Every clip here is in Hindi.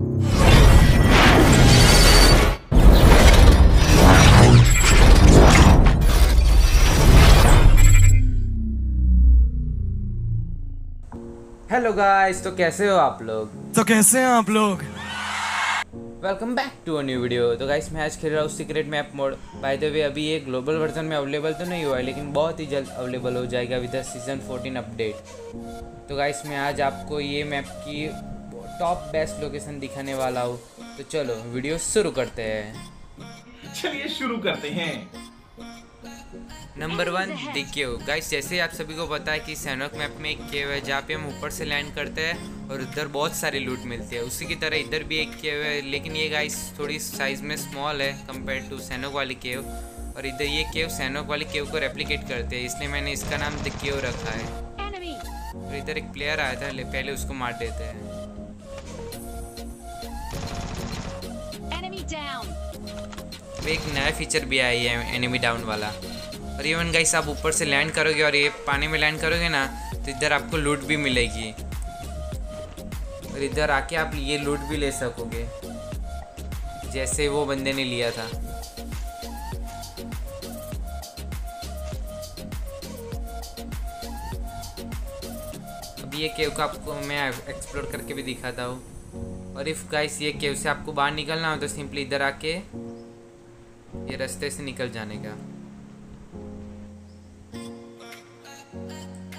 हेलो गाइस तो कैसे हो आप लोग? तो कैसे हैं आप लोग? Welcome back to a new video तो गाइस मैं आज खेल रहा हूँ secret map mode by the way अभी ये ग्लोबल वर्जन में अवेलेबल तो नहीं हुआ है लेकिन बहुत ही जल्द अवेलेबल हो जाएगा विद सीज़न 14 अपडेट तो गाइस मैं आज आपको ये मैप की टॉप बेस्ट लोकेशन दिखाने वाला हूँ। तो चलो वीडियो शुरू करते हैं। चलिए शुरू करते हैं। Number one the cave guys जैसे आप सभी को पता है कि सैनोक मैप में एक केव है जहाँ पे हम ऊपर से लैंड करते हैं और उधर बहुत सारी लूट मिलती है। उसी की तरह इधर भी एक केव है लेकिन ये गाइस थोड़ी साइज़ में स्मॉल है कंपेयर टू सैनोक वाली केव और इधर ये केव सैनोक वाली केव को रेप्लिकेट करते हैं इसलिए मैंने इसका नाम द केव रखा है। और इधर एक प्लेयर आया था पहले उसको मार देते हैं। Enemy एक नया फीचर भी आया है एनिमी डाउन वाला। और इवन गाइस आप ऊपर से लैंड करोगे और ये पानी में लैंड करोगे ना तो इधर आपको लूट भी मिलेगी। और इधर आके आप ये लूट भी ले सकोगे, जैसे वो बंदे ने लिया था। अब ये केव का आपको मैं एक्सप्लोर करके भी दिखाता हूँ। और इफ़ गाइस ये केव से आपको बाहर निकलना हो तो सिंपली इधर आके ये रास्ते से निकल जाने का।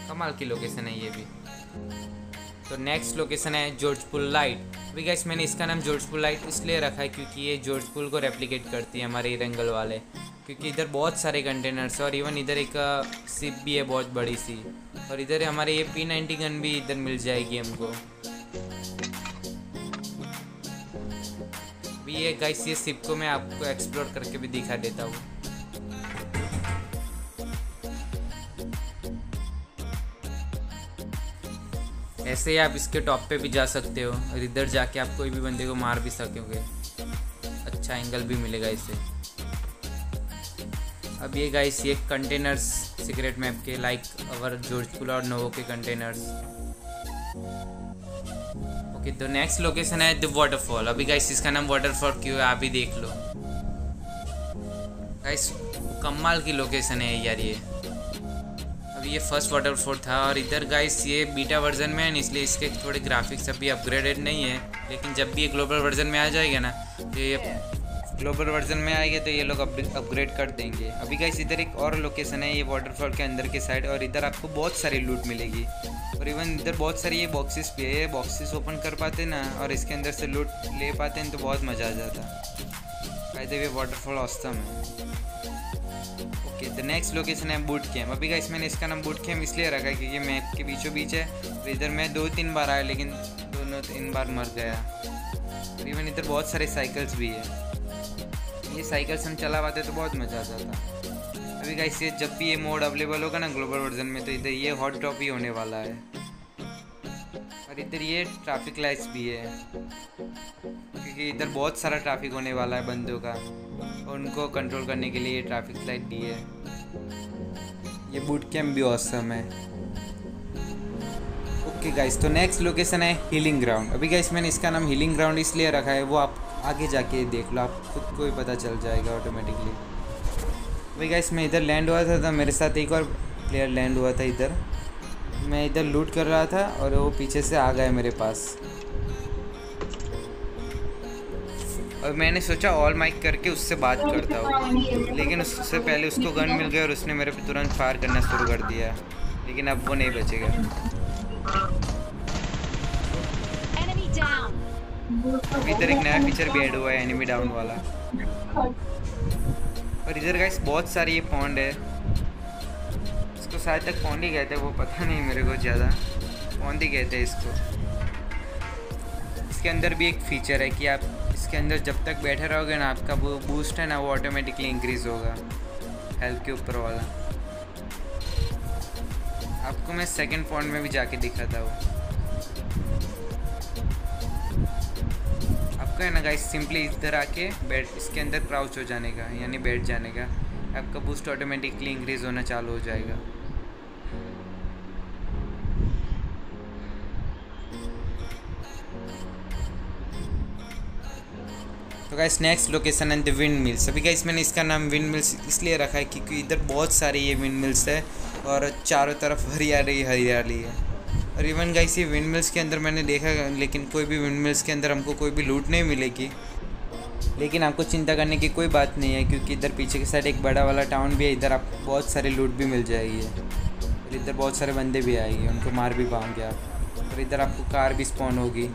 कमाल की लोकेशन है ये भी। तो नेक्स्ट लोकेशन है जॉर्ज पुल लाइट अभी गाइस मैंने इसका नाम जॉर्ज पुल लाइट इसलिए रखा है क्योंकि ये जॉर्ज पुल को रेप्लिकेट करती है हमारे रंगल वाले। क्योंकि इधर बहुत सारे कंटेनर्स और इवन इधर एक सिप भी है बहुत बड़ी सी। और इधर हमारे ये पी नाइन्टी गन भी इधर मिल जाएगी हमको। अभी ये गाइस ये सिप को मैं आपको एक्सप्लोर करके भी दिखा देता हूँ। ऐसे ही आप इसके टॉप पे भी जा सकते हो, और इधर जाके आप कोई भी बंदे को मार भी सकोगे। अच्छा एंगल भी मिलेगा इसे। अब ये गाइस ये कंटेनर्स सीक्रेट मैप के लाइक अवर जॉर्जपुल और नोवो के कंटेनर्स ओके तो नेक्स्ट लोकेशन है द वाटरफॉल अभी गाइस इसका नाम वाटरफॉल क्यों है? आप ही देख लो। गाइस कमाल की लोकेशन है यार ये। अभी ये फ़र्स्ट वाटरफॉल था और इधर गाइस ये बीटा वर्जन में है, इसलिए इसके थोड़े ग्राफिक्स अभी अपग्रेडेड नहीं है। लेकिन जब भी ये ग्लोबल वर्जन में आ जाएगा ना तो ये ग्लोबल वर्जन में आएगा तो ये लोग अपग्रेड कर देंगे। अभी गाइस इधर एक और लोकेशन है, ये वाटरफॉल के अंदर के साइड और इधर आपको बहुत सारी लूट मिलेगी। और इवन इधर बहुत सारी ये बॉक्सेस भी है, ये बॉक्सेस ओपन कर पाते ना और इसके अंदर से लूट ले पाते हैं तो बहुत मज़ा आ जाता। फ़ायदे वे वाटरफॉल औसम है। ओके द नेक्स्ट लोकेशन है बूट कैम्प अभी गाइस मैंने इसका नाम बूट कैम्प इसलिए रखा है क्योंकि मैप के बीचों बीच है तो इधर मैं दो तीन बार आया लेकिन दोनों तीन बार मर गया। इवन इधर बहुत सारे साइकिल्स भी है। ये साइकिल्स हम चला पाते तो बहुत मज़ा आता था। अभी गाइस ये जब भी ये मोड अवेलेबल होगा ना ग्लोबल वर्जन में तो इधर ये हॉट टॉप ही होने वाला है। और इधर ये ट्रैफ़िक लाइट्स भी है। क्योंकि इधर बहुत सारा ट्रैफ़िक होने वाला है बंदों का। और उनको कंट्रोल करने के लिए ये ट्रैफ़िक लाइट दी है। ये बूट कैम्प भी औसम है। ओके गाइस तो नेक्स्ट लोकेशन है हीलिंग ग्राउंड अभी गाइस मैंने इसका नाम हीलिंग ग्राउंड इसलिए रखा है, वो आप आगे जाके देख लो आप खुद को ही पता चल जाएगा ऑटोमेटिकली अभी गाइस मैं इधर लैंड हुआ था, तो मेरे साथ एक और प्लेयर लैंड हुआ था इधर। मैं इधर लूट कर रहा था और वो पीछे से आ गए मेरे पास। और मैंने सोचा ऑल माइक करके उससे बात करता हूँ। लेकिन उससे पहले उसको गन मिल गया और उसने मेरे पे तुरंत फायर करना शुरू कर दिया। लेकिन अब वो नहीं बचेगा। इधर एक नया फीचर भी ऐड हुआ है एनिमी डाउन वाला। और इधर गाइस बहुत सारी ये पॉन्ड है। इसको शायद तक पॉन्ड ही कहते हैं, वो पता नहीं मेरे को ज़्यादा। पॉन्ड ही कहते हैं इसको। इसके अंदर भी एक फीचर है कि आप इसके अंदर जब तक बैठे रहोगे ना, आपका वो बूस्ट है ना, वो ऑटोमेटिकली इंक्रीज होगा। हेल्थ के ऊपर वाला। आपको मैं सेकंड पॉइंट में भी जाके दिखाता हूँ। आपको है ना गाइस सिंपली इधर आके बैठ, इसके अंदर क्राउच हो जाने का, यानी बैठ जाने का। आपका बूस्ट ऑटोमेटिकली इंक्रीज होना चालू हो जाएगा। तो गाइस नेक्स्ट लोकेशन है द विंड मिल्स अभी गाइस मैंने इसका नाम विंड मिल्स इसलिए रखा है क्योंकि इधर बहुत सारे ये विंड मिल्स है और चारों तरफ़ हरियाली हरियाली है। और इवन गाइस ये विंड मिल्स के अंदर मैंने देखा, लेकिन कोई भी विंड मिल्स के अंदर हमको कोई भी लूट नहीं मिलेगी। लेकिन आपको चिंता करने की कोई बात नहीं है, क्योंकि इधर पीछे के साइड एक बड़ा वाला टाउन भी है, इधर आपको बहुत सारी लूट भी मिल जाएगी। और इधर बहुत सारे बंदे भी आएँगे, उनको मार भी पाओगे आप। और इधर आपको कार भी स्पॉन होगी।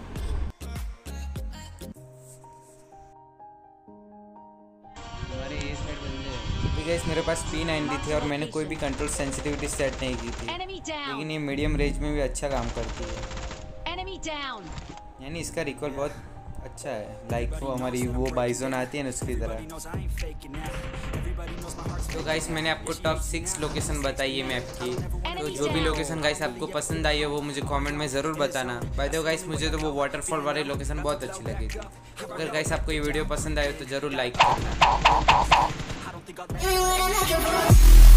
गाइस मेरे पास पी नाइन्टी थी और मैंने कोई भी कंट्रोल सेंसिटिविटी सेट नहीं की थी। लेकिन ये मीडियम रेंज में भी अच्छा काम करती है। यानी इसका रिकॉल बहुत अच्छा है। लाइक वो हमारी वो बाइजोन आती है ना उसकी तरह। तो गाइस मैंने आपको टॉप सिक्स लोकेशन बताई है मैप की। तो जो भी लोकेशन गाइस आपको पसंद आई है वो मुझे कमेंट में ज़रूर बताना। बाय द गाइस मुझे तो वो वाटरफॉल वाली लोकेशन बहुत अच्छी लगी थी। अगर गाइस आपको ये वीडियो पसंद आए तो ज़रूर लाइक करना। think I'll...